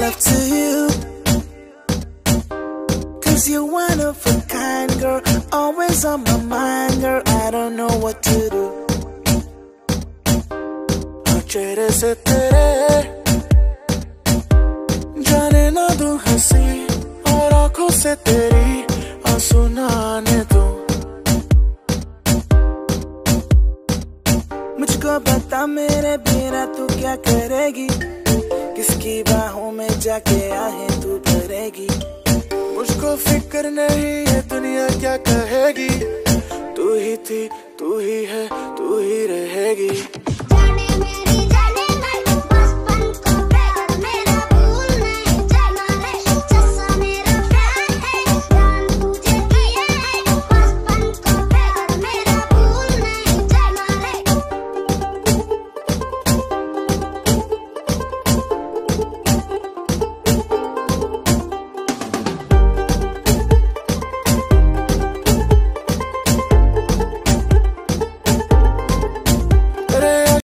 love to you. Cause you're one of a kind, girl. Always on my mind, girl. I don't know what to do. चेहरे से तेरे जाने ना दूं हंसी और आंखों से तेरी आंसू ना आने दूं मुझको बता मेरे बिना तू क्या करेगी किसकी बाहों में जाके आहे तू भरेगी? मुझको फ़िक्र नहीं है दुनिया क्या कहेगी। तू ही थी, तू ही है।